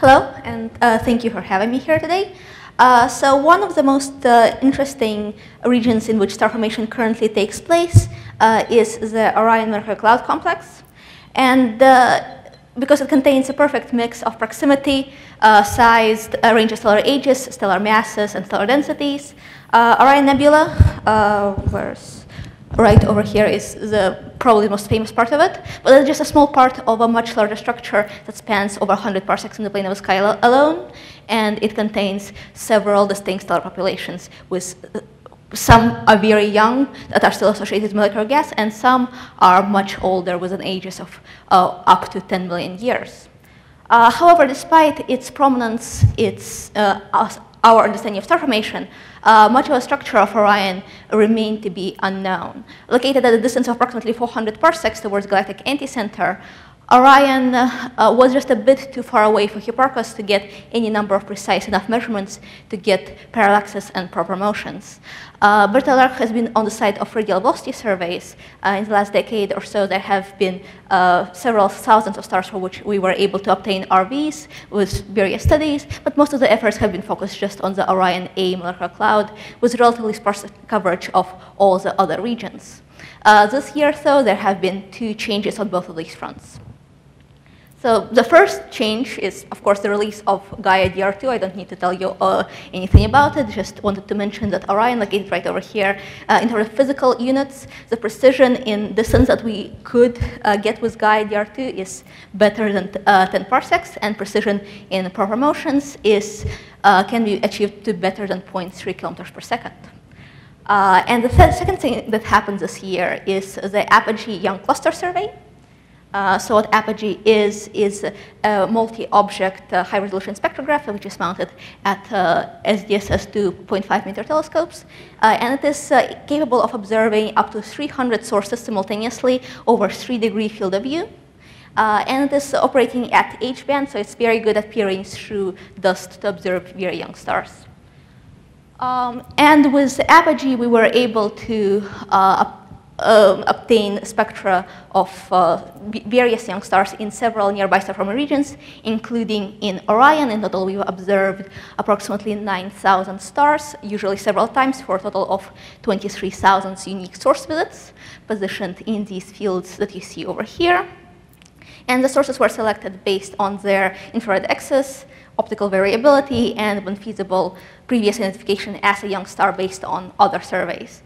Hello, and uh, thank you for having me here today. Uh, so one of the most uh, interesting regions in which star formation currently takes place uh, is the Orion Mercury Cloud Complex. And uh, because it contains a perfect mix of proximity, uh, size, range of stellar ages, stellar masses, and stellar densities, Orion Nebula, where's right over here is the probably the most famous part of it, but it's just a small part of a much larger structure that spans over 100 parsecs in the plane of the sky alone, and it contains several distinct stellar populations with uh, some are very young that are still associated with molecular gas, and some are much older with an ages of uh, up to 10 million years. Uh, however, despite its prominence, its uh, our understanding of star formation, uh, much of the structure of Orion remained to be unknown. Located at a distance of approximately 400 parsecs towards galactic anticenter, Orion uh, was just a bit too far away for Hipparcos to get any number of precise enough measurements to get parallaxes and proper motions. Uh, Bertha has been on the site of radial velocity surveys. Uh, in the last decade or so, there have been uh, several thousands of stars for which we were able to obtain RVs with various studies, but most of the efforts have been focused just on the Orion A molecular cloud with relatively sparse coverage of all the other regions. Uh, this year, though, there have been two changes on both of these fronts. So the first change is, of course, the release of Gaia DR2. I don't need to tell you uh, anything about it. Just wanted to mention that Orion, located right over here, uh, in terms of physical units, the precision in distance that we could uh, get with Gaia DR2 is better than uh, 10 parsecs, and precision in proper motions is uh, can be achieved to better than 0.3 kilometers per second. Uh, and the second thing that happens this year is the Apogee Young Cluster Survey. Uh, so what Apogee is, is a multi-object uh, high-resolution spectrograph, which is mounted at uh, SDSS 2.5 meter telescopes. Uh, and it is uh, capable of observing up to 300 sources simultaneously over three degree field of view. Uh, and it is operating at H-band, so it's very good at peering through dust to observe very young stars. Um, and with Apogee, we were able to uh, obtain spectra of uh, various young stars in several nearby star forming regions, including in Orion. In total, we've observed approximately 9,000 stars, usually several times, for a total of 23,000 unique source visits positioned in these fields that you see over here. And the sources were selected based on their infrared excess, optical variability, and when feasible, previous identification as a young star based on other surveys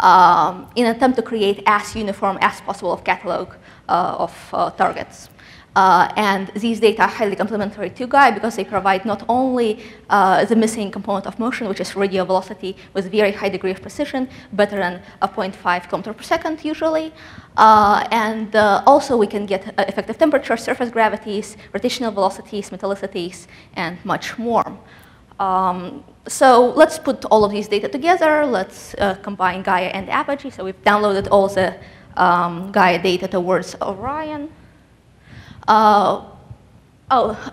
um, in an attempt to create as uniform as possible of catalog uh, of uh, targets. Uh, and these data are highly complementary to Gaia because they provide not only uh, the missing component of motion, which is radial velocity with very high degree of precision, better than a 0.5 kilometer per second usually, uh, and uh, also we can get effective temperature, surface gravities, rotational velocities, metallicities, and much more. Um, so let's put all of these data together. Let's uh, combine Gaia and Apogee. So we've downloaded all the um, Gaia data towards Orion. Uh, oh.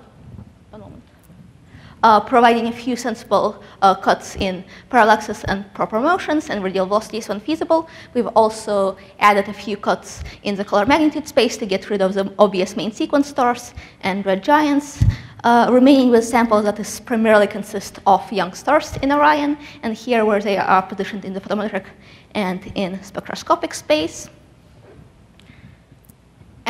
Uh, providing a few sensible uh, cuts in parallaxes and proper motions and radial velocities when feasible. We've also added a few cuts in the color magnitude space to get rid of the obvious main sequence stars and red giants uh, remaining with samples that is primarily consist of young stars in Orion, and here where they are positioned in the photometric and in spectroscopic space.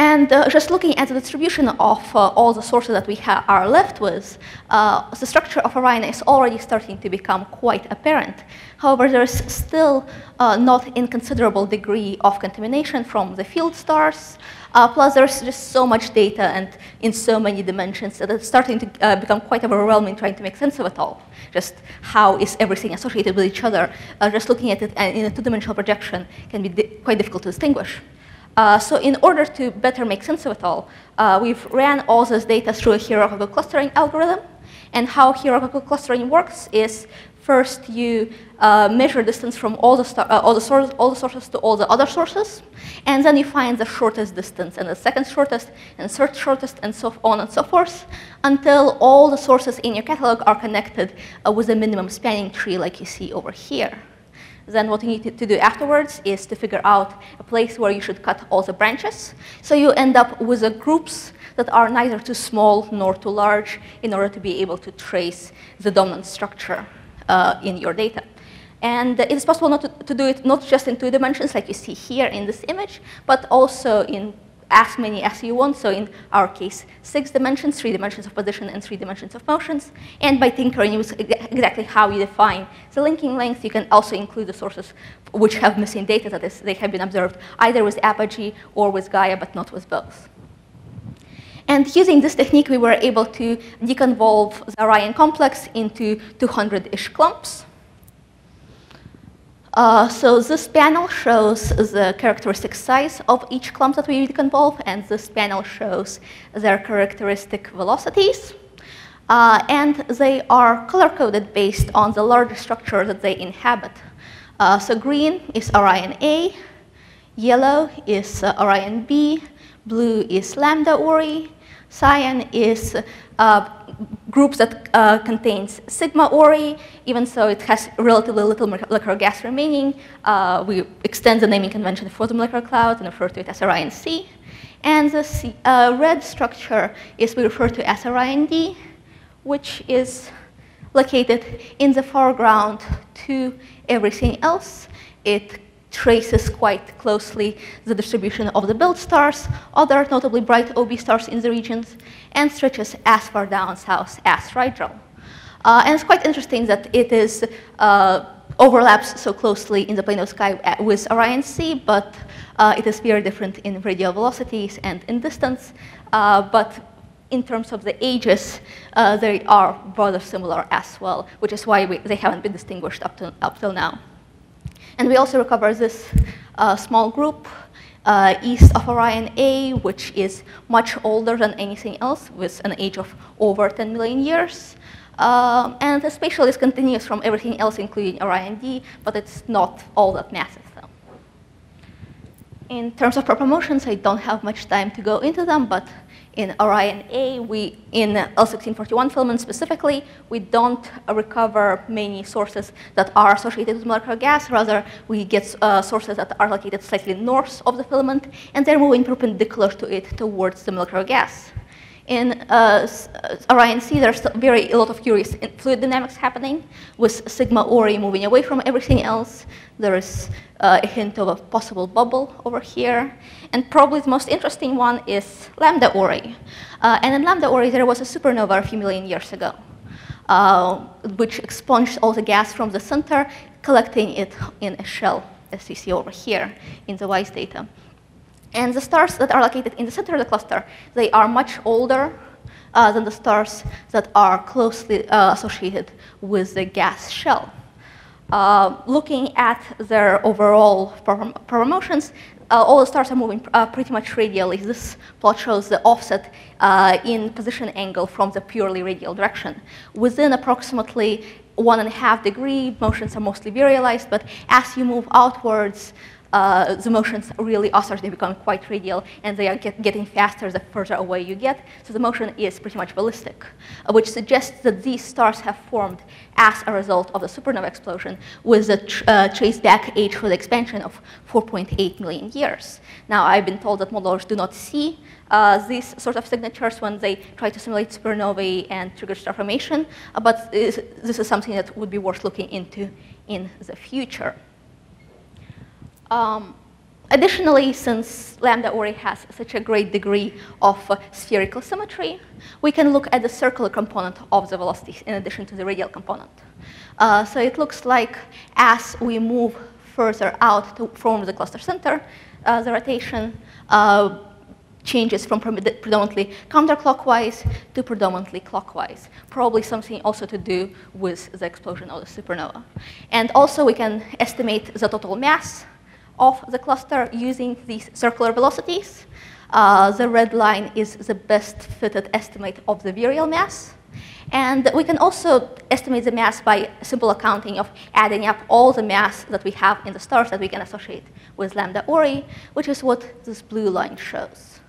And uh, just looking at the distribution of uh, all the sources that we are left with, uh, the structure of Orion is already starting to become quite apparent. However, there is still uh, not inconsiderable degree of contamination from the field stars, uh, plus, there's just so much data and in so many dimensions that it's starting to uh, become quite overwhelming trying to make sense of it all. Just how is everything associated with each other? Just looking at it in a two-dimensional projection can be di quite difficult to distinguish. Uh, so in order to better make sense of it all, uh, we've ran all this data through a hierarchical clustering algorithm. And how hierarchical clustering works is First, you uh, measure distance from all the, uh, all, the all the sources to all the other sources, and then you find the shortest distance, and the second shortest, and third shortest, and so on and so forth, until all the sources in your catalog are connected uh, with a minimum spanning tree like you see over here. Then what you need to do afterwards is to figure out a place where you should cut all the branches. So you end up with the groups that are neither too small nor too large in order to be able to trace the dominant structure uh, in your data. And it is possible not to, to, do it not just in two dimensions like you see here in this image, but also in as many as you want. So in our case, six dimensions, three dimensions of position and three dimensions of motions. And by tinkering with exactly how you define the linking length, you can also include the sources which have missing data, that is, they have been observed either with Apogee or with Gaia, but not with both. And using this technique, we were able to deconvolve the Orion complex into 200-ish clumps. Uh, so this panel shows the characteristic size of each clump that we deconvolve, and this panel shows their characteristic velocities. Uh, and they are color-coded based on the larger structure that they inhabit. Uh, so green is Orion A, yellow is uh, Orion B, blue is Lambda Ori, cyan is uh, groups that uh, contains sigma Ori, even so it has relatively little molecular gas remaining. Uh, we extend the naming convention for the molecular cloud and refer to it as Orion C. And the C, uh, red structure is we refer to as Orion D, which is located in the foreground to everything else. It traces quite closely the distribution of the belt stars, other notably bright OB stars in the regions, and stretches as far down south as Rigel. Uh, and it's quite interesting that it is uh, overlaps so closely in the plane of sky uh, with Orion C, but uh, it is very different in radial velocities and in distance. Uh, but in terms of the ages, uh, they are rather similar as well, which is why we, they haven't been distinguished up, to, up till now. And we also recover this uh, small group uh, east of Orion A, which is much older than anything else, with an age of over 10 million years. Um, and the spatial is continuous from everything else, including Orion D, but it's not all that massive. Though. In terms of proper motions, I don't have much time to go into them, but in Orion A, we, in L1641 filament specifically, we don't recover many sources that are associated with molecular gas. Rather, we get uh, sources that are located slightly north of the filament, and they're moving perpendicular to it towards the molecular gas. In uh, uh Orion C, there's very a lot of curious fluid dynamics happening, with sigma Ori moving away from everything else. There is uh, a hint of a possible bubble over here. And probably the most interesting one is Lambda Ori. Uh, and in Lambda Ori, there was a supernova a few million years ago, uh, which expunged all the gas from the center, collecting it in a shell, as you see over here in the WISE data. And the stars that are located in the center of the cluster, they are much older uh, than the stars that are closely uh, associated with the gas shell. Uh, looking at their overall proper motions, uh, all the stars are moving uh, pretty much radially. This plot shows the offset uh, in position angle from the purely radial direction. Within approximately one and a half degree, motions are mostly virialized, but as you move outwards, uh, the motions really also they become quite radial and they are get, getting faster the further away you get. So the motion is pretty much ballistic, uh, which suggests that these stars have formed as a result of the supernova explosion with a tr uh, trace back age for the expansion of 4.8 million years. Now, I've been told that modelers do not see uh, these sort of signatures when they try to simulate supernovae and trigger star formation, uh, but this is something that would be worth looking into in the future. Um, additionally, since lambda Ori has such a great degree of uh, spherical symmetry, we can look at the circular component of the velocity in addition to the radial component. Uh, so it looks like as we move further out to, from the cluster center, uh, the rotation uh, changes from predominantly counterclockwise to predominantly clockwise. Probably something also to do with the explosion of the supernova. And also we can estimate the total mass of the cluster using these circular velocities. Uh, the red line is the best fitted estimate of the virial mass. And we can also estimate the mass by simple accounting of adding up all the mass that we have in the stars that we can associate with lambda Ori, which is what this blue line shows.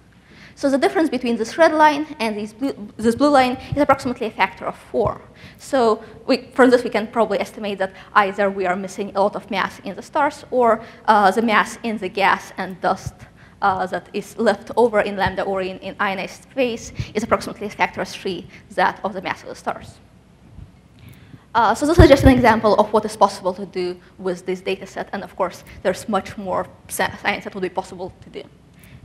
So the difference between this red line and blue, this blue line is approximately a factor of four. So we, from this, we can probably estimate that either we are missing a lot of mass in the stars or uh, the mass in the gas and dust uh, that is left over in lambda or in, in ionized phase is approximately a factor of three that of the mass of the stars. Uh, so this is just an example of what is possible to do with this data set. And of course, there's much more science that would be possible to do.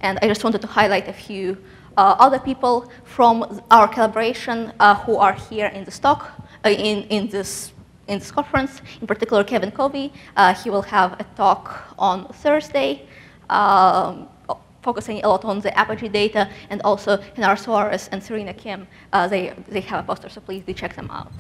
And I just wanted to highlight a few uh, other people from our collaboration uh, who are here in the stock, uh, in, in, this, in this conference. In particular, Kevin Covey. Uh, he will have a talk on Thursday. Um, focusing a lot on the Apogee data, and also Genaro Suarez and Serena Kim, uh, they, they have a poster, so please do check them out.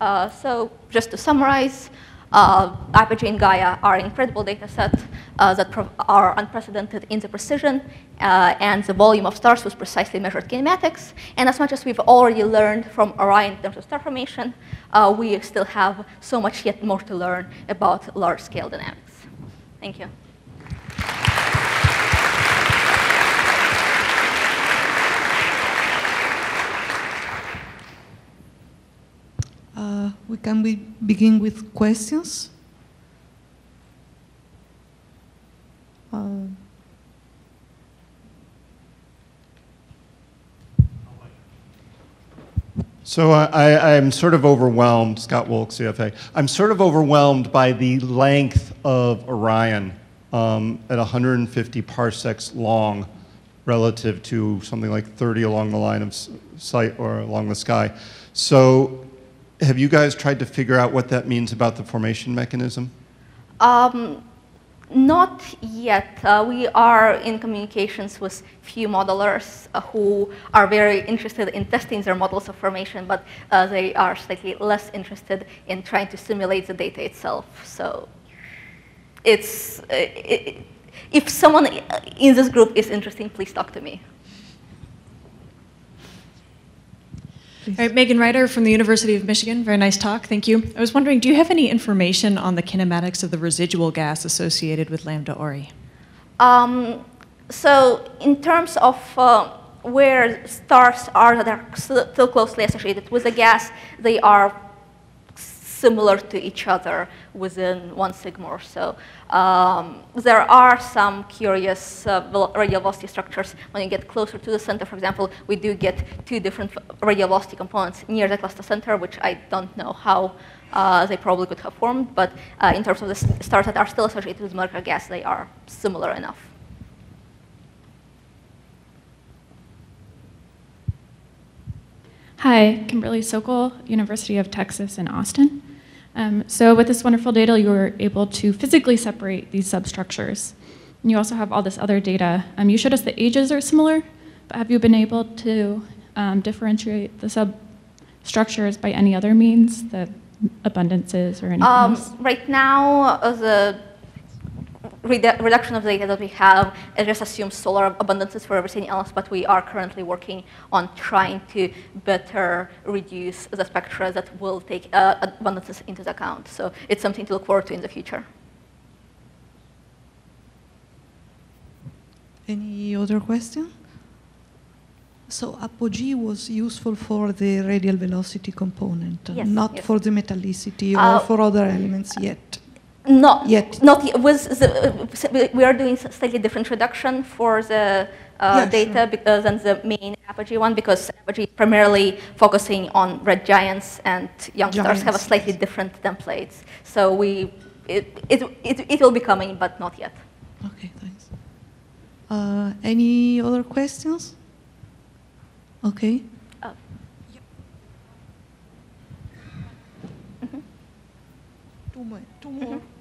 Uh, so just to summarize, uh, Apogee and Gaia are incredible data sets uh, that are unprecedented in the precision, uh, and the volume of stars with precisely measured kinematics. And as much as we've already learned from Orion in terms of star formation, uh, we still have so much yet more to learn about large-scale dynamics. Thank you. Uh, we can be begin with questions. Uh, so I, am sort of overwhelmed, Scott Wolk, CFA. I'm sort of overwhelmed by the length of Orion um, at 150 parsecs long relative to something like 30 along the line of sight or along the sky. So have you guys tried to figure out what that means about the formation mechanism? Um, not yet. Uh, we are in communications with few modelers uh, who are very interested in testing their models of formation, but uh, they are slightly less interested in trying to simulate the data itself. So it's, uh, it, if someone in this group is interested, please talk to me. All right, Megan Reiter from the University of Michigan. Very nice talk. Thank you. I was wondering, do you have any information on the kinematics of the residual gas associated with Lambda Ori? Um, so in terms of uh, where stars are that are still closely associated with the gas, they are similar to each other within one sigma or so. Um, there are some curious uh, radial velocity structures when you get closer to the center. For example, we do get two different radial velocity components near the cluster center, which I don't know how uh, they probably could have formed. But uh, in terms of the stars that are still associated with molecular gas, they are similar enough. Hi, Kimberly Sokal, University of Texas in Austin. Um, so with this wonderful data, you were able to physically separate these substructures. And you also have all this other data. Um, you showed us the ages are similar, but have you been able to um, differentiate the substructures by any other means, the abundances or anything um, else? Right now, uh, the redu reduction of data that we have, it just assumes solar abundances for everything else, but we are currently working on trying to better reduce the spectra that will take uh, abundances into the account. So it's something to look forward to in the future. Any other question? So apogee was useful for the radial velocity component, yes, not yes. for the metallicity or uh, for other elements yet. Not yet. Not yet. Was the, we are doing slightly different reduction for the uh, data sure. because, than the main Apogee one because Apogee primarily focusing on red giants and young giants. stars have a slightly different templates. So we, it, it, it, it will be coming, but not yet. Okay, thanks. Uh, any other questions? Okay. Uh, mm -hmm. Two more. Two more. Mm -hmm.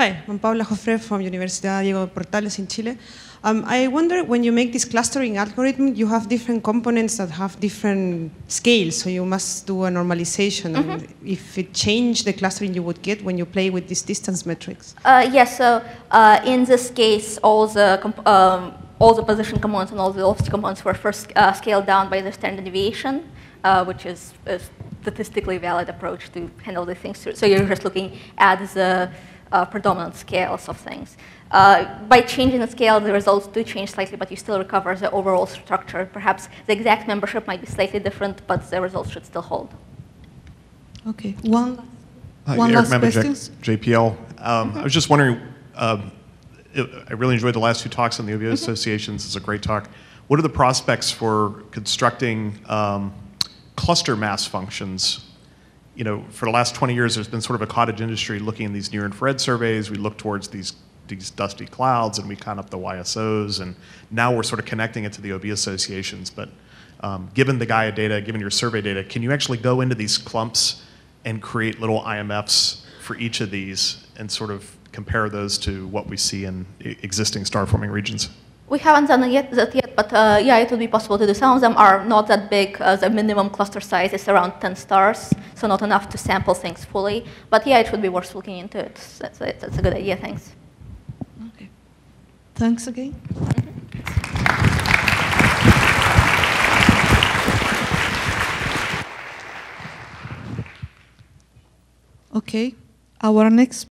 Hi, I'm Paula Jofre from Universidad Diego Portales in Chile. Um, I wonder when you make this clustering algorithm, you have different components that have different scales, so you must do a normalization. Mm -hmm. if it changed the clustering you would get when you play with these distance metrics. Uh, yes, so uh, in this case, all the um, all the position components and all the velocity components were first uh, scaled down by the standard deviation, uh, which is a statistically valid approach to handle these things. So you're just looking at the uh, predominant scales of things. Uh, by changing the scale, the results do change slightly, but you still recover the overall structure. Perhaps the exact membership might be slightly different, but the results should still hold. Okay, one, Hi, one Eric Mamajek, question. JPL. Um, I was just wondering, um, it- I really enjoyed the last two talks on the OB associations. It's a great talk. What are the prospects for constructing um, cluster mass functions? You know, for the last 20 years, there's been sort of a cottage industry looking in these near-infrared surveys. We look towards these these dusty clouds, and we count up the YSOs, and now we're sort of connecting it to the OB associations. But um, given the Gaia data, given your survey data, can you actually go into these clumps and create little IMFs for each of these and sort of compare those to what we see in existing star-forming regions? We haven't done that yet, but uh, yeah, it would be possible to do. Some of them are not that big. Uh, the minimum cluster size is around 10 stars, so not enough to sample things fully. But yeah, it would be worth looking into it. That's that's a good idea, thanks. Okay. Thanks again. Okay, our next